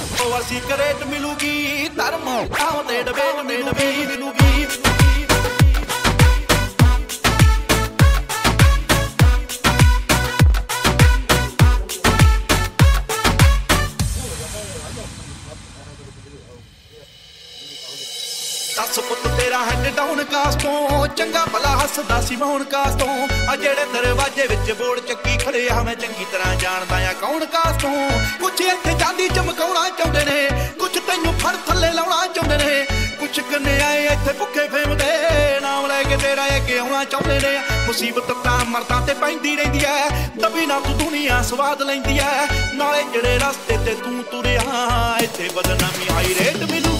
Secret ਮਿਲੂਗੀ, ਧਰਮ ਆਉ ਦੇ ਡਬੇਟ ਮਿਲੂਗੀ ਮਿਲੂਗੀ। ਦੱਸ ਪੁੱਤ ਤੇਰਾ ਹੈਡ ਡਾਊਨ ਕਾਸਟ ਚੰਗਾ ਭਲਾ ਹੱਸਦਾ ਸੀ ਮੌਣ ਕਾਸਟ ਤੋਂ ਆ ਜਿਹੜੇ ਦਰਵਾਜ਼ੇ ਵਿੱਚ ਬੋਰਡ ਚੱਕੀ ਖੜੇ ਆ, ਮੈਂ ਚੰਗੀ ਤਰ੍ਹਾਂ ਜਾਣਦਾ ਆ ਕੌਣ ਕਾਸਟ ਤੋਂ ਕੁਛ ਇੱਥੇ ਚਾਂਦੀ ਚਮਕਾਉਣਾ ਚਾਹੁੰਦੇ ਨੇ। ਕੁਛ ਤੈਨੂੰ ਫੜ ਥੱਲੇ ਲਾਉਣਾ ਚਾਹੁੰਦੇ ਨੇ। ਕੁਛ ਕੰਨੇ ਆਏ ਇੱਥੇ ਭੁੱਖੇ ਫੇਮਦੇ। ਨਾਮ ਲੈ ਕੇ ਤੇਰਾ ਇਹ ਆਉਣਾ ਚਾਹੁੰਦੇ ਨੇ? ਮੁਸੀਬਤ ਤਾਂ ਮਰਦਾਂ ਤੇ ਪੈਂਦੀ ਰਹਿੰਦੀ ਐ। ਤਬੀ ਨਾ ਤੂੰ ਦੁਨੀਆ ਸਵਾਦ ਲੈਂਦੀ ਐ। ਨਾਲੇ ਜਿਹੜੇ ਰਸਤੇ ਤੇ ਤੂੰ ਤੁਰਿਆ, ਇੱਥੇ ਬਦਨਾਮੀ ਹਾਈ ਰੇਟ ਮਿਲੂਗੀ।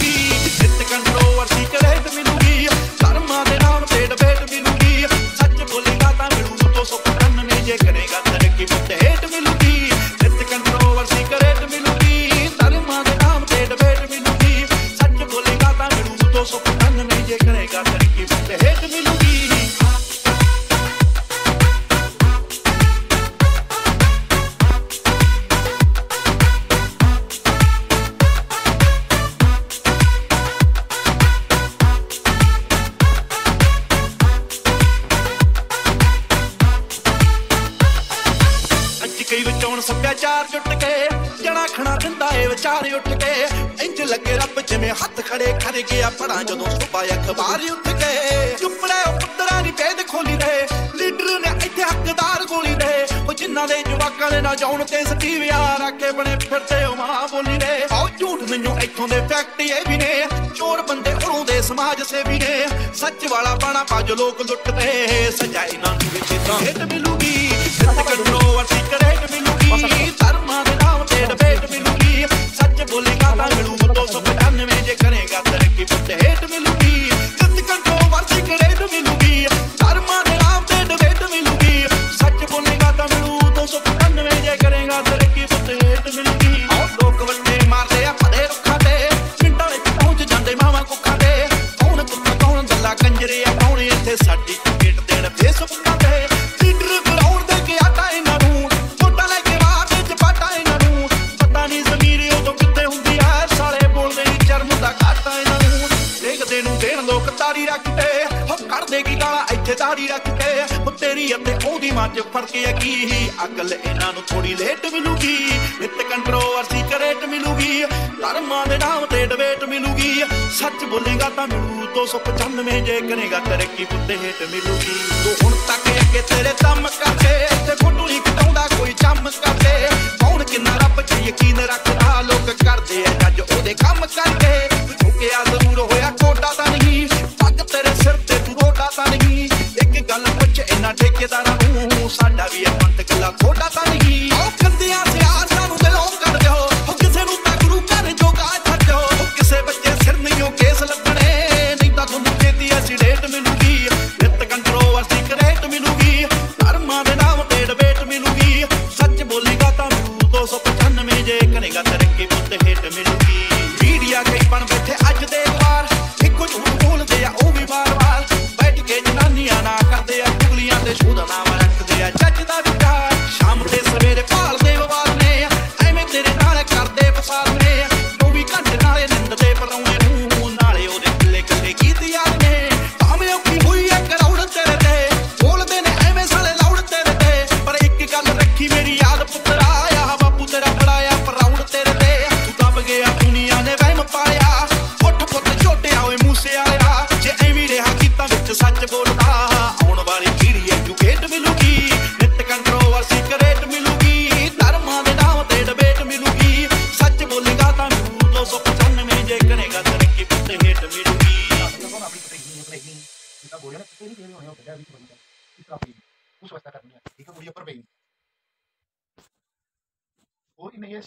ਵਿਚੋਂ ਸੱਭਿਆਚਾਰ ਜੁੱਟ ਕੇ ਜਣਾ ਖਣਾ ਦਿੰਦਾ ਏ ਵਿਚਾਰ ਉੱਠ ਕੇ। ਇੰਜ ਲੱਗੇ ਰੱਬ ਜਿਵੇਂ ਹੱਥ ਖੜੇ ਕਰ ਗਿਆ ਪੜਾਂ ਜਦੋਂ ਸੁਬਾ ਅਖਬਾਰ ਉੱਠ ਕੇ। ਚੁੱਪੜੇ ਪੁੱਤਰਾਂ ਦੀ ਭੇਦ ਖੋਲੀ ਰਹੇ ਲੀਡਰ ਨੇ ਇੱਥੇ ਹੱਕਦਾਰ ਗੋਲੀ ਰਹੇ ਉਹ ਜਿਨ੍ਹਾਂ ਦੇ ਜਵਾਕਾਂ ਦੇ ਨਾ ਜਾਉਣ ਤੇ ਸਟੀਵ ਯਾਰ ਆਕੇ ਬਣੇ ਫਿਰਦੇ ਉਹ ਮਾਂ ਬੋਲੀ ਰਹੇ ਆਓ ਝੂਠ ਮੈਨੂੰ ਇੱਥੋਂ ਦੇ ਫੈਕਟ ਇਹ ਵੀ ਨੇ ਚੋਰ ਬੰਦੇ ਉਰੋਂ ਦੇ ਸਮਾਜ ਸੇਵੀ ਨੇ। ਸੱਚ ਵਾਲਾ ਬਾਣਾ ਪਾਜ ਲੋਕ ਲੁੱਟਦੇ ਸਜਾ ਇਹਨਾਂ ਨੂੰ ਵਿੱਚ ਤਾਂ ਹਿੱਟ ਮਿਲੂਗੀ ਜਿੱਤ ਕੰਟਰੋਵਰਸੀ ਕਰੇਟ ਕੰਜਰੇ ਆ ਕੌਣ ਇੱਥੇ ਸਾਡੀ ਟਿਕਟ ਦੇਣ। ਫੇਸਬੁੱਕਾਂ ਤੇ ਕੀ ਰੱਖ ਕੇ ਉਹ ਤੇਰੀ ਅਤੇ ਉਹਦੀ ਮਾਂ ਚ ਫ਼ਰਕ ਹੈ ਕੀ ਅਕਲ ਇਹਨਾਂ ਨੂੰ ਥੋੜੀ ਲੇਟ ਮਿਲੂਗੀ। ਨਿਤ ਕੰਟਰੋਵਰਸੀ ਕਰੇਟ ਮਿਲੂਗੀ। ਧਰਮਾਂ ਦੇ ਨਾਮ ਤੇ ਡਿਬੇਟ ਮਿਲੂਗੀ। ਸੱਚ ਬੋਲੇਗਾ ਤਾਂ ਮਿਲੂ 295 ਜੇ ਕਰੇਗਾ ਤਰੱਕੀ ਪੁੱਤੇ ਹੇਟ ਮਿਲੂਗੀ। ਤੂੰ ਹੁਣ ਤੱਕ ਅੱਗੇ ਤੇਰੇ ਦਮ ਕਰਦੇ ਜਿੱਦਾਂ ਬੋਲਿਆ ਨਾ ਪਤੇਗੀ ਕਿਹੜੀ ਹੋਣੀ ਉਹ ਕੱਢਿਆ ਵੀ ਬੰਦਾ ਇਸ ਤਰ੍ਹਾਂ ਆਪਣੀ ਉਸ ਵਸਤਾ ਕਰਨੀ ਹੈ ਠੀਕ ਹੈ ਕੁੜੀ ਉੱਪਰ ਪਈ ਹੋਰ ਕਿ ਨਹੀਂ ਇਹ